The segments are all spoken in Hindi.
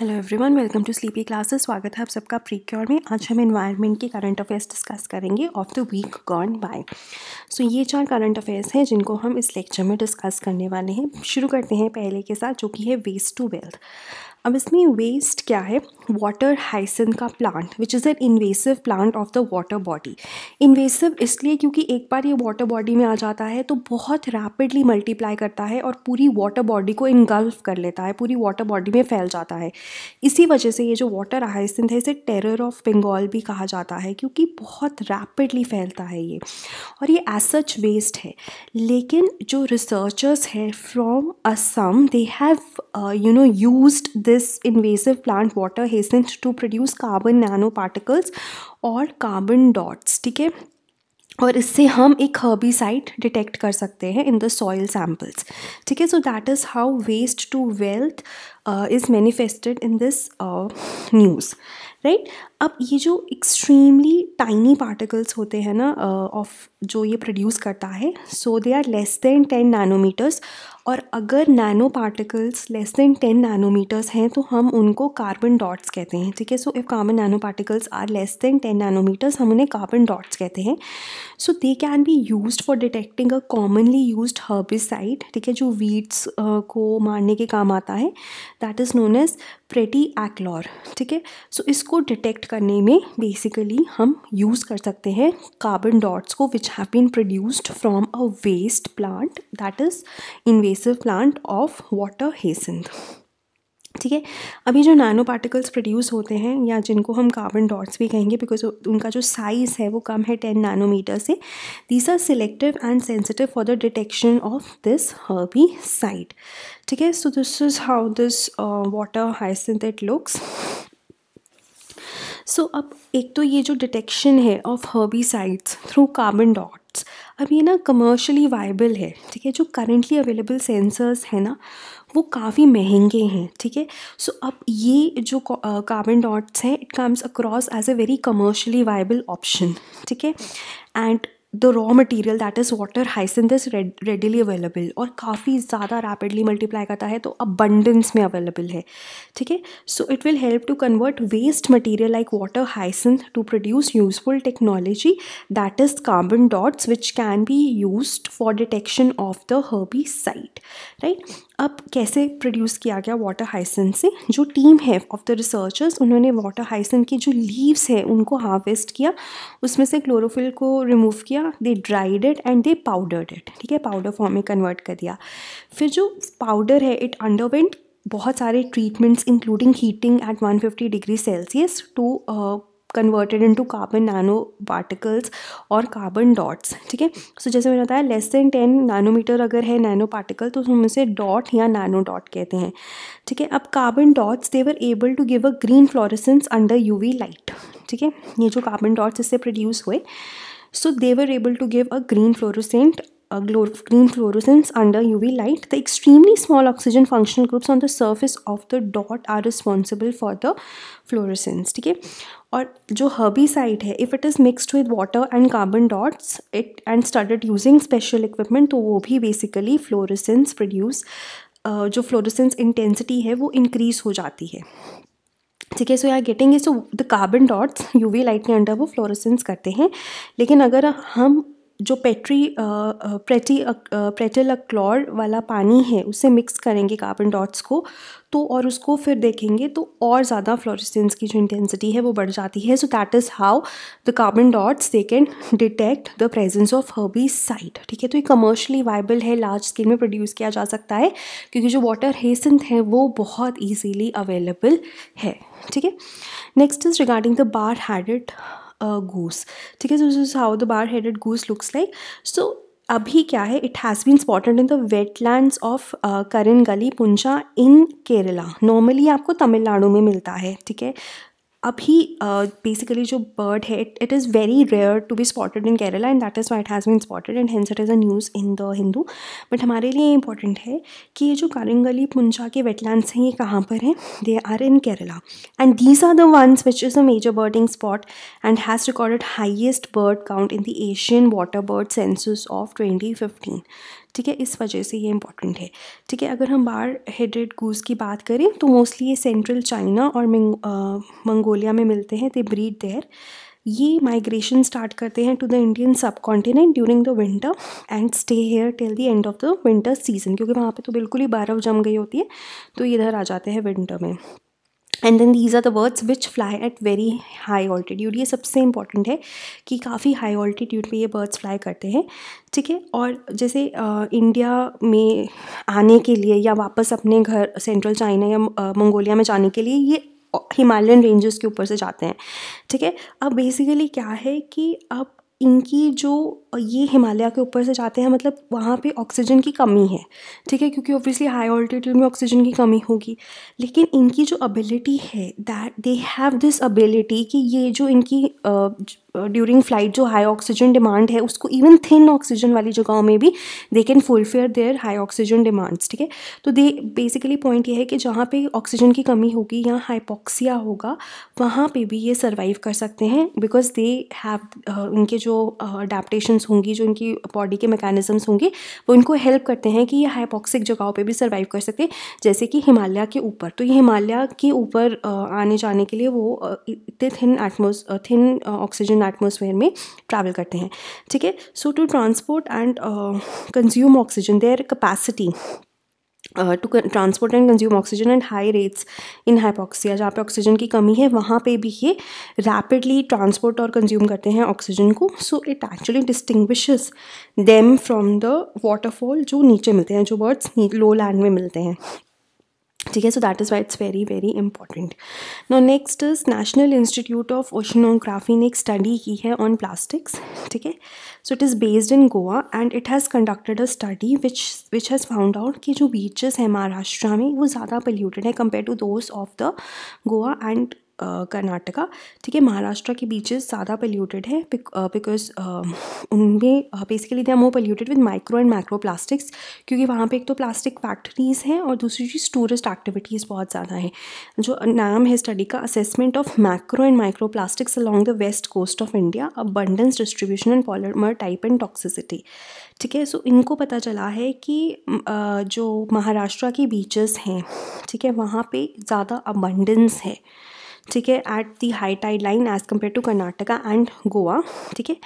Hello everyone welcome to Sleepy Classes स्वागत है आप सबका प्री क्योर में। आज हम इन्वायरमेंट के करंट अफेयर्स डिस्कस करेंगे। Of the week gone by so ये चार करंट अफेयर्स हैं जिनको हम इस लेक्चर में डिस्कस करने वाले हैं। शुरू करते हैं पहले के साथ, जो कि है वेस्ट टू वेल्थ अब इसमें वेस्ट क्या है? वाटर हाइसन का plant which is an invasive plant of the water body invasive इसलिए क्योंकि एक बार ये वाटर बॉडी में आ जाता है तो बहुत रैपिडली मल्टीप्लाई करता है और पूरी वाटर बॉडी को इनगल्फ कर लेता है, पूरी वाटर बॉडी में फैल जाता है। इसी वजह से ये जो वाटर हाइसिंथ है, इसे टेरर ऑफ़ बंगाल भी कहा जाता है, क्योंकि बहुत रैपिडली फैलता है ये। और ये एज सच वेस्ट है। लेकिन जो रिसर्चर्स हैं from Assam they have you know use this invasive plant water hyacinth to produce carbon nano particles और कार्बन डॉट्स ठीक है? और इससे हम एक हर्बीसाइड डिटेक्ट कर सकते हैं इन द सॉइल सैम्पल्स ठीक है? So that is how waste to wealth is manifested in this news right अब ये जो एक्सट्रीमली टाइनी पार्टिकल्स होते हैं ना ऑफ़ uh, जो ये प्रोड्यूस करता है so they are less than ten nanometers और अगर nano particles less than ten nanometers हैं तो हम उनको कार्बन डॉट्स कहते हैं, ठीक है? So if carbon nano particles are less than ten nanometers हम उन्हें कार्बन डॉट्स कहते हैं। So they can be use for detecting a commonly use herbicide ठीक है? जो वीड्स को मारने के काम आता है। That is known as pretilachlor ठीक है? सो इसको डिटेक्ट करने में बेसिकली हम यूज़ कर सकते हैं कार्बन डॉट्स को which have been produced from a waste plant that is invasive plant of water hyacinth ठीक है? अभी जो नैनो पार्टिकल्स प्रोड्यूस होते हैं या जिनको हम कार्बन डॉट्स भी कहेंगे बिकॉज़ उनका जो साइज़ है वो कम है टेन नैनोमीटर से these are selective and sensitive for the detection of this herbicide ठीक है? So this is how this water hyacinth it looks so अब एक तो ये जो डिटेक्शन है of herbicides through carbon dots अब ये ना कमर्शली वाइबल है, ठीक है? जो करेंटली अवेलेबल सेंसर्स हैं ना, वो काफ़ी महँगे हैं, ठीक है? सो अब ये जो कार्बन डॉट्स हैं it comes across as a very commercially viable option ठीक है? And the raw material that is water hyacinth is readily available और काफ़ी ज़्यादा रैपिडली मल्टीप्लाई करता है तो अबंडेंस में अवेलेबल है, ठीक है? So it will help to convert waste material like water hyacinth to produce useful technology that is carbon dots which can be use for detection of the herbicide right अब कैसे प्रोड्यूस किया गया वाटर हाइसन से? जो टीम है ऑफ़ द रिसर्चर्स उन्होंने वाटर हाइसन की जो लीव्स है, उनको हार्वेस्ट किया। उसमें से क्लोरोफिल को रिमूव किया they dried it and they powdered it ठीक है? पाउडर फॉर्म में कन्वर्ट कर दिया। फिर जो पाउडर है इट अंडरवेंट बहुत सारे treatments including heating at 150 degree Celsius to converted into carbon nano particles और कार्बन डॉट्स ठीक है? सो जैसे मैंने बताया लेस देन टेन नैनोमीटर अगर है नैनो पार्टिकल तो उसमें से डॉट या नैनो डॉट कहते हैं, ठीक है? अब carbon dots they were able to give a green fluorescence under UV light ठीक है? ये जो कार्बन डॉट्स इससे प्रोड्यूस हुए, so they able to give a green green a green fluorescence under UV light. The extremely small oxygen functional groups on the surface of the dot are responsible for the fluorescence. ठीक है और जो हर्बीसाइड है if it is mixed with water and carbon dots it and started using special equipment तो वो भी बेसिकली फ्लोरेसेंस प्रोड्यूस जो फ्लोरेसेंस इंटेंसिटी है, वो इंक्रीज़ हो जाती है ठीक है सो यार getting so the carbon dots UV light के अंडर वो फ्लोरेसेंस करते हैं लेकिन अगर हम जो पेट्री प्रेटी प्रेटल क्लॉर वाला पानी है, उसे मिक्स करेंगे कार्बन डॉट्स को तो और उसको फिर देखेंगे तो और ज़्यादा फ्लोरेसेंस की जो इंटेंसिटी है वो बढ़ जाती है। So that is how the carbon dots they can detect the presence of herbicide ठीक है? तो ये कमर्शली वाइबल है लार्ज स्केल में प्रोड्यूस किया जा सकता है, क्योंकि जो वाटर हेसेंथ है वो बहुत ईजीली अवेलेबल है, ठीक है? Next is regarding the bar headed goose ठीक है this is how the bar headed goose looks like सो अभी क्या है? It has been spotted in the wetlands of करिन गली पुंजा इन केरला नॉर्मली आपको तमिलनाडु में मिलता है, ठीक है? अभी बेसिकली जो बर्ड है it is very rare to be spotted in Kerala and that is why it has been spotted and hence it is a news in the Hindu but हमारे लिए इंपॉर्टेंट है कि ये जो कारिंगली पुंचा के वेटलैंड्स हैं, ये कहाँ पर हैं? They are in Kerala and these are the ones which is a major birding spot and has recorded highest bird count in the Asian water bird census of twenty fifteen ठीक है? इस वजह से ये इंपॉर्टेंट है। ठीक है? अगर हम बार हेडेड गूस की बात करें तो मोस्टली ये सेंट्रल चाइना और मंगोलिया में मिलते हैं दे ब्रीड देयर ये माइग्रेशन स्टार्ट करते हैं to the Indian sub continent during the winter and stay here till the end of the winter season क्योंकि वहाँ पे तो बिल्कुल ही बर्फ़ जम गई होती है तो इधर आ जाते हैं विंटर में. And then these are the birds which fly at very high altitude ये सबसे इंपॉर्टेंट है कि काफ़ी हाई ऑल्टीट्यूड पे ये बर्ड्स फ्लाई करते हैं, ठीक है? और जैसे इंडिया में आने के लिए या वापस अपने घर सेंट्रल चाइना या मंगोलिया में जाने के लिए ये हिमालयन रेंजेस के ऊपर से जाते हैं, ठीक है? अब बेसिकली क्या है कि अब इनकी जो ये हिमालय के ऊपर से जाते हैं मतलब वहाँ पे ऑक्सीजन की कमी है, ठीक है? क्योंकि ऑब्वियसली हाई ऑल्टीट्यूड में ऑक्सीजन की कमी होगी, लेकिन इनकी जो अबिलिटी है that they have this ability कि ये जो इनकी ड्यूरिंग फ़्लाइट जो हाई ऑक्सीजन डिमांड है उसको इवन थिन ऑक्सीजन वाली जगहों में भी they can fulfil their high oxygen demands ठीक है? तो दे बेसिकली पॉइंट ये है कि जहाँ पे ऑक्सीजन की कमी होगी या हाइपोक्सिया होगा वहाँ पे भी ये सर्वाइव कर सकते हैं बिकॉज़ दे हैव इनके जो अडेप्टशंस होंगी जो इनकी बॉडी के मैकेनिज़म्स होंगे वो इनको हेल्प करते हैं कि ये हाइपोक्सिक जगहों पे भी सर्वाइव कर सकते हैं जैसे कि हिमालय के ऊपर। तो ये हिमालय के ऊपर uh, आने जाने के लिए वो uh, इतने thin atmos thin oxygen atmosphere में ट्रैवल करते हैं। ठीक है? So to transport and consume oxygen their capacity to transport and consume oxygen and high rates in hypoxia जहाँ पे ऑक्सीजन की कमी है, वहाँ पे भी ये रैपिडली ट्रांसपोर्ट और कंज्यूम करते हैं ऑक्सीजन को। So it actually distinguishes them from the waterfowl जो नीचे मिलते हैं, जो बर्ड्स लो लैंड में मिलते हैं। ठीक है? So that is why it's very very important no next is National Institute of Oceanography ने एक स्टडी की है ऑन प्लास्टिक्स ठीक है? So it is based in Goa and it has conducted a study which which has found out कि जो बीचेस हैं महाराष्ट्र में वो ज़्यादा पोल्यूटेड है compare to those of the Goa and Karnataka. ठीक है, महाराष्ट्र के बीचेस ज़्यादा पोल्यूटेड है बिकॉज़ उनमें basically they are more polluted with micro and micro plastics क्योंकि वहाँ पे एक तो प्लास्टिक फैक्ट्रीज़ हैं और दूसरी चीज़ टूरिस्ट एक्टिविटीज़ बहुत ज़्यादा हैं। जो नाम है स्टडी का assessment of macro and micro plastics along the west coast of India abundance distribution and polymer type and toxicity ठीक है सो इनको पता चला है कि जो महाराष्ट्र की बीचेस हैं, ठीक है, वहाँ पे ज़्यादा अबंडेंस है। ठीक है at the high tide line as compare to Karnataka and Goa ठीक है?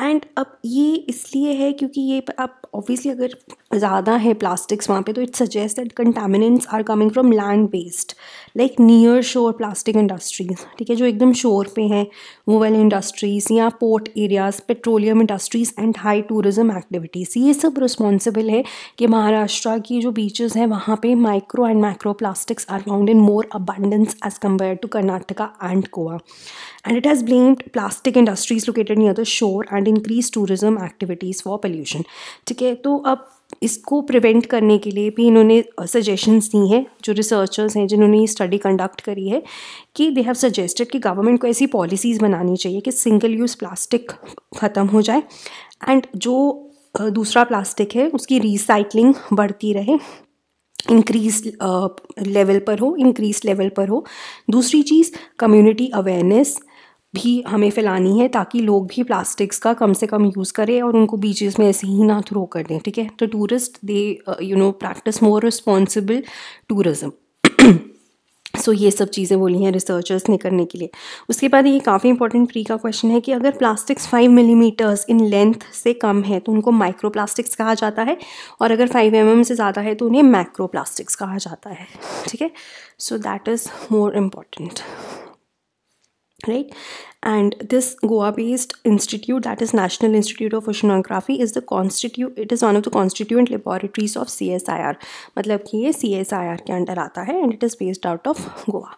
एंड अब ये इसलिए है क्योंकि ये आप ऑब्वियसली अगर ज़्यादा है प्लास्टिक्स वहाँ पे तो it suggest that contaminants are coming from land based like near shore plastic industries ठीक है, जो एकदम शोर पे हैं वो वाले इंडस्ट्रीज़ या port areas petroleum industries and high tourism activities ये सब रिस्पॉन्सिबल है कि महाराष्ट्र की जो बीचेस हैं, वहाँ पे micro and micro plastics are found in more abundance as compare to Karnataka and Goa and it has blamed plastic industries located near the shore and increase tourism activities for pollution ठीक है तो अब इसको प्रिवेंट करने के लिए भी इन्होंने सजेशंस दी हैं, जो रिसर्चर्स हैं, जिन्होंने ये स्टडी कंडक्ट करी है, कि दे हैव सजेस्टेड कि गवर्नमेंट को ऐसी पॉलिसीज़ बनानी चाहिए कि सिंगल यूज़ प्लास्टिक ख़त्म हो जाए एंड जो दूसरा प्लास्टिक है, उसकी रिसाइकलिंग बढ़ती रहे इंक्रीज लेवल पर हो इंक्रीज लेवल पर हो। दूसरी चीज़ कम्युनिटी अवेयरनेस भी हमें फैलानी है ताकि लोग भी प्लास्टिक्स का कम से कम यूज़ करें और उनको बीचेस में ऐसे ही ना थ्रो कर दें, ठीक है? तो tourist they you know practice more responsible tourism so ये सब चीज़ें बोली हैं रिसर्चर्स ने करने के लिए। उसके बाद ये काफ़ी इंपॉर्टेंट प्री का क्वेश्चन है कि अगर plastics five millimetres in length से कम है तो उनको माइक्रो प्लास्टिक्स कहा जाता है? और अगर फाइव एम mm से ज़्यादा है तो उन्हें मैक्रो प्लास्टिक्स कहा जाता है, ठीक है? So that is more important right and this goa based institute that is national institute of oceanography is the constitute it is one of the constituent laboratories of csir matlab ki ye csir ke under aata hai and it is based out of goa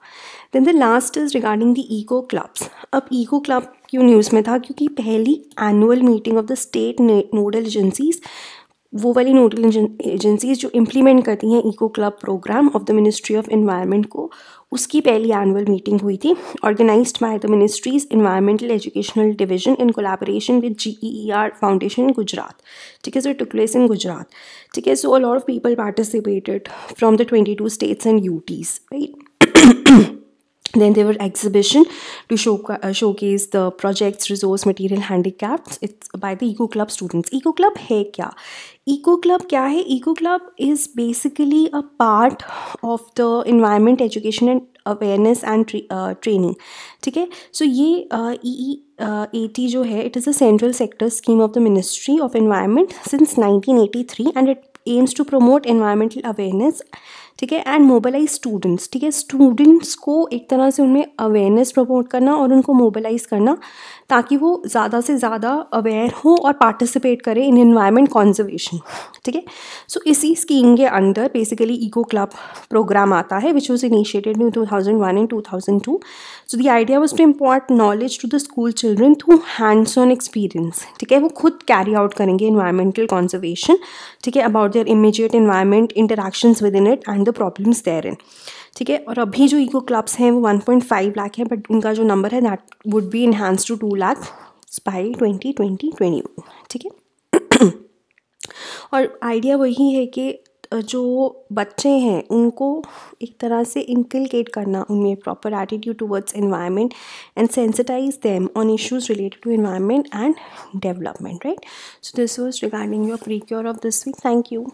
then the last is regarding the eco clubs अब eco club क्यों न्यूज़ में था क्योंकि पहली annual meeting of the state nodal agencies वो वाली नोडल एजेंसीज जो इम्प्लीमेंट करती हैं eco club programme of the ministry of environment को, उसकी पहली एनुअल मीटिंग हुई थी। Organised by the ministries environmental educational division in collaboration with G E R foundation Gujarat ठीक है so took place in Gujarat ठीक है so a lot of people participated from the twenty two states and UTs right then there were exhibition to show uh, showcase the projects resource material handicaps it's by the eco club students eco club hai kya eco club kya hai eco club is basically a part of the environment education and awareness and training ठीक है सो ये ई ए टी जो है it is a central sector scheme of the ministry of environment since 1983 and it aims to promote environmental awareness ठीक है? एंड मोबिलाइज स्टूडेंट्स ठीक है? स्टूडेंट्स को एक तरह से उनमें अवेयरनेस प्रमोट करना और उनको मोबिलाइज करना ताकि वो ज़्यादा से ज़्यादा अवेयर हो और पार्टिसिपेट करें इन इन्वायरमेंट कॉन्जर्वेशन ठीक है? सो इसी स्कीम के अंदर बेसिकली इको क्लब प्रोग्राम आता है which was initiated in two thousand one and two thousand two so the idea was to impart knowledge to the school children through hands on experience ठीक है? वो खुद कैरी आउट करेंगे इन्वायरमेंटल कॉन्जर्वेशन ठीक है? About their immediate environment interactions with in it and the problems there in ठीक है? और अभी जो इको क्लब्स हैं, वो 1.5 लाख है बट उनका जो नंबर है that would be enhance to two lakh by twenty twenty twenty ठीक है? और आइडिया वही है कि जो बच्चे हैं, उनको एक तरह से इंकलकेट करना उनमें proper attitude towards environment and sensitise them on issues related to environment and development right so this was regarding your pre cure of this week thank you